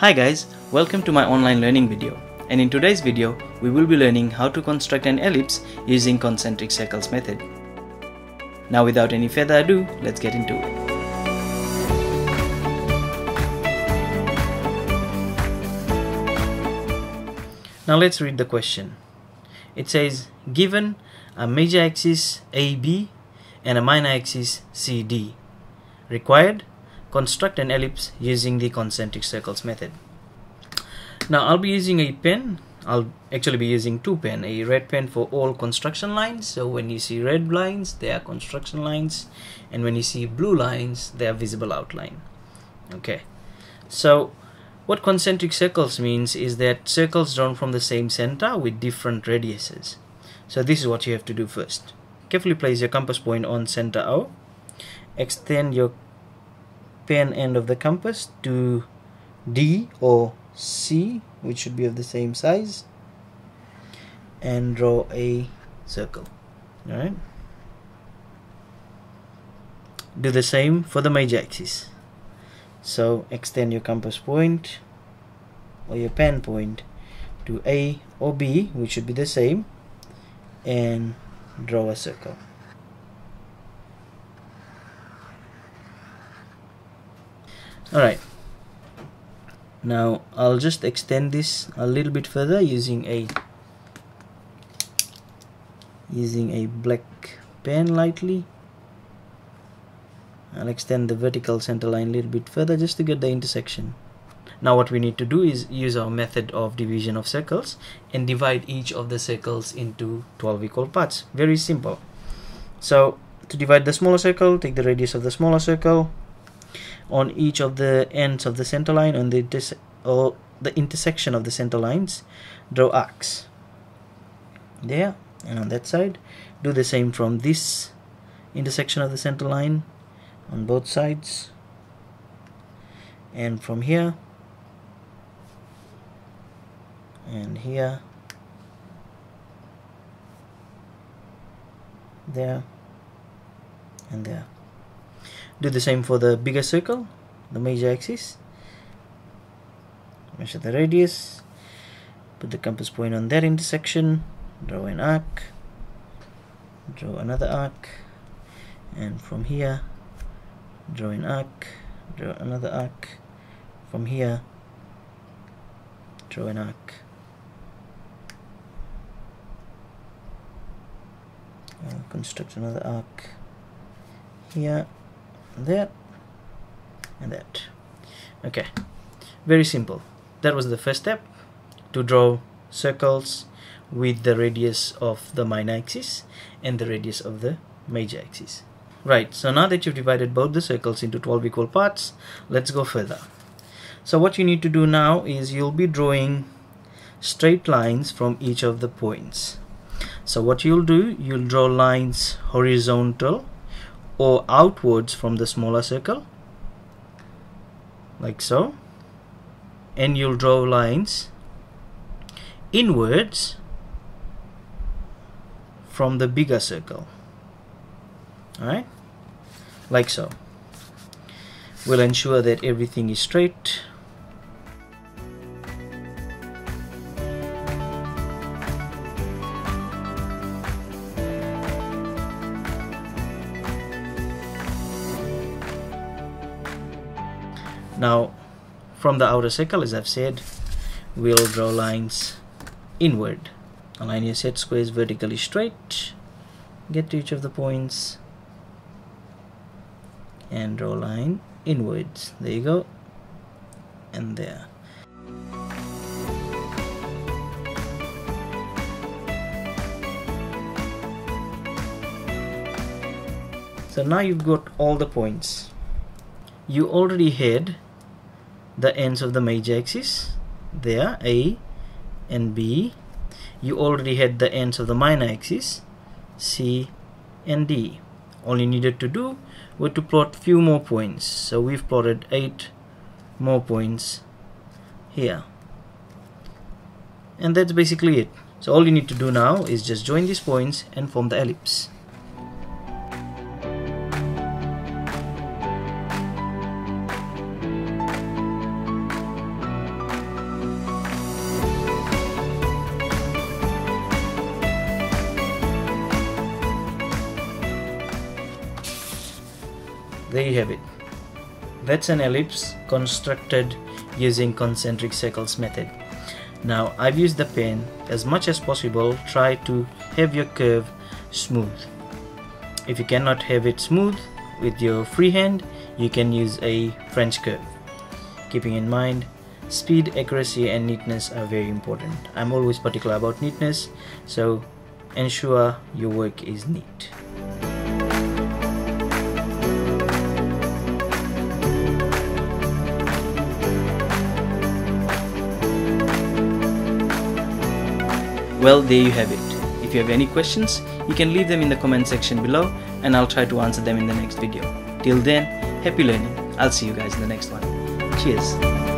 Hi guys, welcome to my online learning video. And in today's video, we will be learning how to construct an ellipse using concentric circles method. Now without any further ado, let's get into it. Now let's read the question. It says, given a major axis AB and a minor axis CD, required construct an ellipse using the concentric circles method. Now I'll be using a pen. I'll actually be using two pen, a red pen for all construction lines. So when you see red lines, they are construction lines. And when you see blue lines, they are visible outline. Okay. So what concentric circles means is that circles drawn from the same center with different radiuses. So this is what you have to do first. Carefully place your compass point on center O. Extend your pen end of the compass to D or C which should be of the same size and draw a circle. Alright. Do the same for the major axis so extend your compass point or your pen point to A or B which should be the same and draw a circle alright. Now I'll just extend this a little bit further using a using a black pen lightly. I'll extend the vertical center line a little bit further just to get the intersection. Now what we need to do is use our method of division of circles and divide each of the circles into 12 equal parts. Very simple. So to divide the smaller circle take the radius of the smaller circle on each of the ends of the center line on the or the intersection of the center lines draw arcs. There and on that side do the same from this intersection of the center line on both sides. And from here and here there and there do the same for the bigger circle the major axis. Measure the radius. Put the compass point on that intersection. Draw an arc. Draw another arc. And from here draw an arc. Draw another arc. From here draw an arc. Uh, construct another arc. Here that and that. Okay. Very simple. That was the first step to draw circles with the radius of the minor axis and the radius of the major axis. Right so now that you've divided both the circles into 12 equal parts let's go further. So what you need to do now is you'll be drawing straight lines from each of the points. So what you'll do you'll draw lines horizontal or outwards from the smaller circle like so. And you'll draw lines inwards from the bigger circle. Alright? Like so. We'll ensure that everything is straight now from the outer circle as I've said we'll draw lines inward. Align your set squares vertically straight get to each of the points and draw line inwards. There you go. And there. So now you've got all the points. You already had the ends of the major axis there A and B. You already had the ends of the minor axis C and D. All you needed to do was to plot few more points. So we've plotted eight more points here. And that's basically it. So all you need to do now is just join these points and form the ellipse there you have it. That's an ellipse constructed using concentric circles method. Now I've used the pen as much as possible. Try to have your curve smooth. If you cannot have it smooth with your free hand you can use a French curve. Keeping in mind speed accuracy and neatness are very important. I'm always particular about neatness so ensure your work is neat Well, there you have it. If you have any questions, you can leave them in the comment section below and I'll try to answer them in the next video. Till then, happy learning. I'll see you guys in the next one. Cheers.